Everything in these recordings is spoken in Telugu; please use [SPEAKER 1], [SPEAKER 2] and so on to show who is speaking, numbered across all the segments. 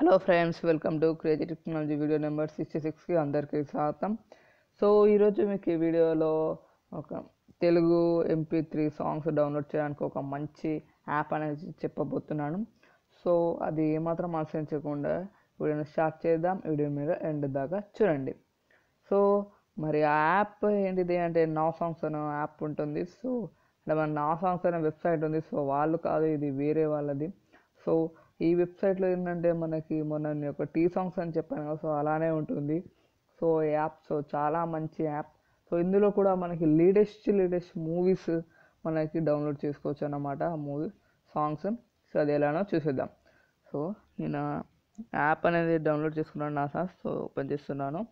[SPEAKER 1] Hello friends welcome to creative technology video number sixty సిక్స్కి అందరికీ స్వాగతం. సో ఈరోజు మీకు ఈ వీడియోలో ఒక Telugu MP three songs download చేయడానికి ఒక మంచి యాప్ అనేది చెప్పబోతున్నాను. సో అది ఏమాత్రం ఆలోచించకుండా వీడియోని స్టార్ట్ చేద్దాం. వీడియో మీద ఎండ్ దాకా చూడండి. సో మరి ఆ యాప్ ఏంటిది అంటే నా సాంగ్స్ అనే యాప్ ఉంటుంది. సో అంటే మన నా సాంగ్స్ అనే వెబ్సైట్ ఉంది. సో వాళ్ళు కాదు ఇది వేరే వాళ్ళది. సో ఈ వెబ్సైట్లో ఏంటంటే మనకి మొన్న నేను ఒక టీ సాంగ్స్ అని చెప్పాను కదా సో అలానే ఉంటుంది. సో ఈ యాప్ సో చాలా మంచి యాప్. సో ఇందులో కూడా మనకి లేటెస్ట్ లేటెస్ట్ మూవీస్ మనకి డౌన్లోడ్ చేసుకోవచ్చు అన్నమాట ఆ మూవీ సాంగ్స్. సో అది ఎలానో చూసేద్దాం. సో నేను యాప్ అనేది డౌన్లోడ్ చేసుకున్నాను నా సార్ సో ఓపెన్ చేస్తున్నాను.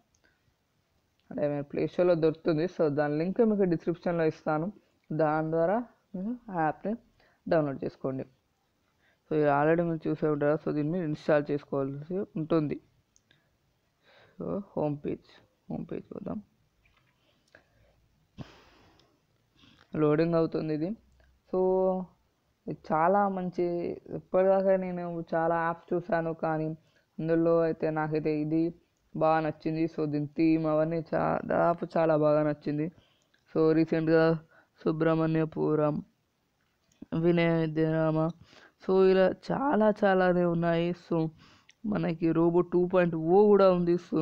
[SPEAKER 1] అంటే మీరు ప్లే దొరుకుతుంది సో దాని లింక్ మీకు డిస్క్రిప్షన్లో ఇస్తాను. దాని ద్వారా మీరు ఆ యాప్ని డౌన్లోడ్ చేసుకోండి. సో ఇది ఆల్రెడీ మీరు చూసే ఉంటారా సో దీన్ని మీరు ఇన్స్టాల్ చేసుకోవాల్సి ఉంటుంది. So home page home page చూద్దాం. లోడింగ్ అవుతుంది ఇది. సో ఇది చాలా మంచి ఇప్పటిదాకా నేను చాలా యాప్స్ చూశాను కానీ అందులో అయితే నాకైతే ఇది బాగా నచ్చింది. సో దీని థీమ్ అవన్నీ చా దాదాపు చాలా బాగా నచ్చింది. సో రీసెంట్గా సుబ్రహ్మణ్యపురం వినయ విద్యరామ సో ఇలా చాలా చాలానే ఉన్నాయి. సో మనకి రోబో టూ పాయింట్ ఓ కూడా ఉంది. సో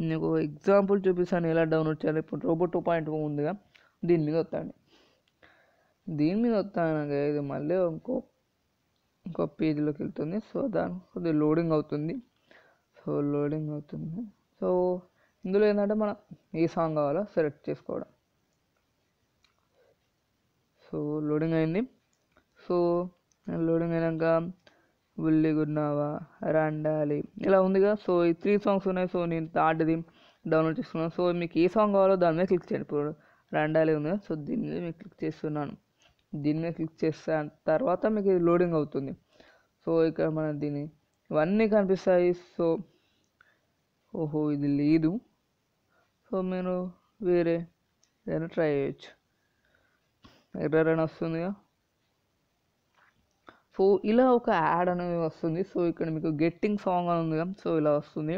[SPEAKER 1] నేను ఎగ్జాంపుల్ చూపిస్తాను ఎలా డౌన్లోడ్ చేయాలి. ఇప్పుడు రోబో టూ పాయింట్ ఓ ఉందిగా దీని మీద వస్తాను. దీని మీద వస్తాను ఇది మళ్ళీ ఇంకో ఇంకో పేజీలోకి వెళ్తుంది. సో దాని కొద్దిగా లోడింగ్ అవుతుంది. సో లోడింగ్ అవుతుంది. సో ఇందులో ఏంటంటే మనం ఏ సాంగ్ కావాలో సెలెక్ట్ చేసుకోవడం. సో లోడింగ్ అయింది. సో లోడింగ్ అయినాక బుల్లి గున్నావా రండాలి. ఇలా ఉందిగా సో ఈ త్రీ సాంగ్స్ ఉన్నాయి. సో నేను థర్డ్ది డౌన్లోడ్ చేసుకున్నాను సో మీకు ఏ సాంగ్ కావాలో దాని మీద క్లిక్ చేయండి. ఇప్పుడు రండాలి ఉంది సో దీని మీద మీకు క్లిక్ చేస్తున్నాను. దీని మీద క్లిక్ చేస్తే తర్వాత మీకు ఇది లోడింగ్ అవుతుంది. సో ఇక్కడ మన దీని ఇవన్నీ కనిపిస్తాయి. సో ఓహో ఇది లేదు. సో మీరు వేరే ఏదైనా ట్రై చేయొచ్చు. ఎర్రర్ అని వస్తుందిగా సో ఇలా ఒక యాడ్ అనేది వస్తుంది. సో ఇక్కడ మీకు గెట్టింగ్ సాంగ్ అని ఉంది సో ఇలా వస్తుంది.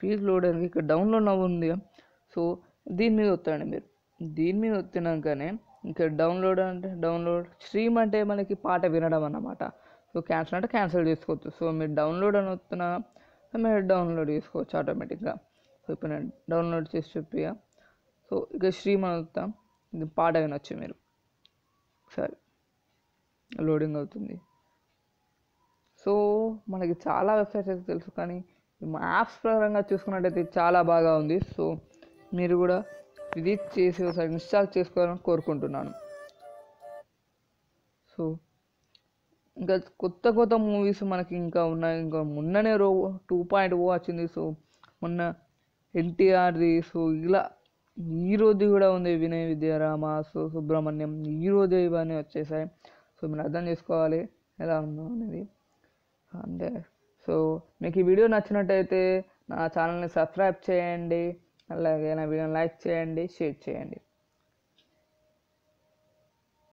[SPEAKER 1] ప్లీజ్ లోడ్ అనేది ఇక్కడ డౌన్లోడ్ అవ్వ ఉంది సో దీని మీద వస్తాండి మీరు. దీని మీద వచ్చినాకనే ఇక్కడ డౌన్లోడ్ అంటే డౌన్లోడ్ స్ట్రీమ్ అంటే మనకి పాట వినడం అన్నమాట. సో క్యాన్సిల్ అంటే క్యాన్సిల్ చేసుకోవచ్చు. సో మీరు డౌన్లోడ్ అని వస్తున్నా మీరు డౌన్లోడ్ చేసుకోవచ్చు ఆటోమేటిక్గా సో ఇప్పుడు నేను డౌన్లోడ్ చేసి చెప్పిగా సో ఇక స్ట్రీమ్ అని వస్తాం ఇది పాట వినొచ్చు మీరు. సరే. లోడింగ్ అవుతుంది. సో మనకి చాలా వెబ్సైట్స్ అయితే తెలుసు కానీ యాప్స్ ప్రకారంగా చూసుకున్నట్టయితే చాలా బాగా ఉంది. సో మీరు కూడా ఇది చేసి ఒకసారి ఇన్స్టాల్ చేసుకోవాలని కోరుకుంటున్నాను. సో ఇంకా కొత్త కొత్త మూవీస్ మనకి ఇంకా ఉన్నాయి. ఇంకా మొన్ననే రో టూ పాయింట్ ఓ వచ్చింది. సో మొన్న ఎన్టీఆర్ది. సో ఇలా ఈ రోజు కూడా ఉంది వినయ్ విద్యారామ. సో సుబ్రహ్మణ్యం. ఈ ఇవన్నీ వచ్చేసాయి. సో మీరు అర్థం చేసుకోవాలి ఎలా ఉందో అనేది. అంతే. సో మీకు ఈ వీడియో నచ్చినట్టయితే నా ఛానల్ని సబ్స్క్రైబ్ చేయండి. అలాగే నా వీడియోని లైక్ చేయండి షేర్ చేయండి.